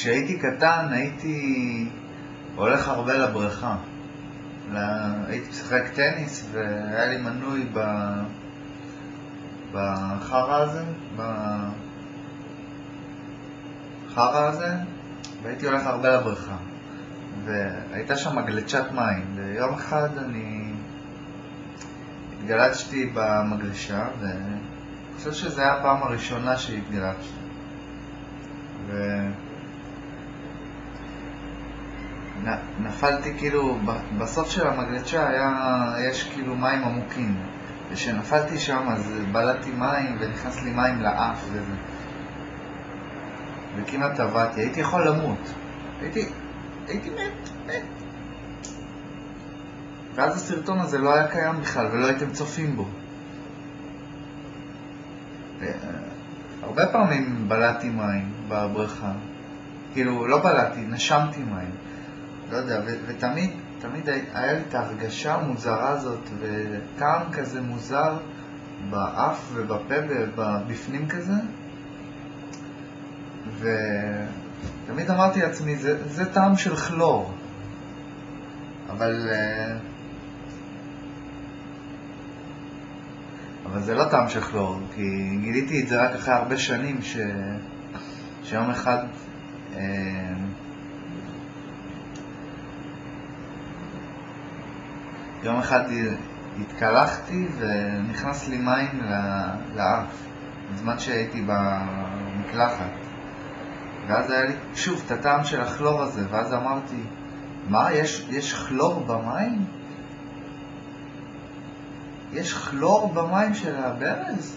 כשהייתי קטן הייתי הולך הרבה לבריכה. הייתי משחק טניס והיה לי מנוי ב... בחרא הזה, בחרא הזה, והייתי הולך הרבה לבריכה. והייתה שם מגלצ'ת מים, ויום אחד אני התגלצתי במגלשה, ואני חושב שזו הייתה הפעם הראשונה שהתגלצתי. ו... נפלתי כאילו, בסוף של המגלצ'ה היה, יש כאילו מים עמוקים. וכשנפלתי שם אז בלעתי מים ונכנס לי מים לאף וזה. וכמעט טבעתי, הייתי יכול למות. הייתי, הייתי מת, מת. ואז הסרטון הזה לא היה קיים בכלל ולא הייתם צופים בו. הרבה פעמים בלעתי מים בבריכה. כאילו, לא בלעתי, נשמתי מים. לא יודע, ותמיד, תמיד היה לי את ההרגשה המוזרה הזאת, וטעם כזה מוזר באף ובפה ובפנים כזה. ותמיד אמרתי לעצמי, זה, זה טעם של כלור. אבל... אה, אבל זה לא טעם של כלור, כי גיליתי את זה רק אחרי הרבה שנים, ש... שיום אחד... אה, יום אחד התקלחתי ונכנס לי מים לאף, בזמן שהייתי במקלחת. ואז היה לי שוב את הטעם של הכלור הזה, ואז אמרתי, מה, יש, יש כלור במים? יש כלור במים של הברז?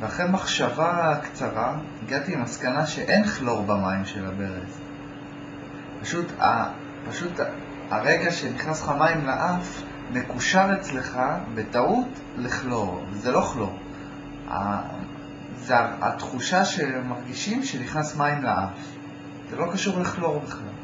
ואחרי מחשבה קצרה, הגעתי למסקנה שאין כלור במים של הברז. פשוט פשוט הרגע שנכנס לך מים לאף, מקושר אצלך בטעות לכלור, זה לא כלור. זה התחושה שמרגישים שנכנס מים לאף. זה לא קשור לכלור בכלל.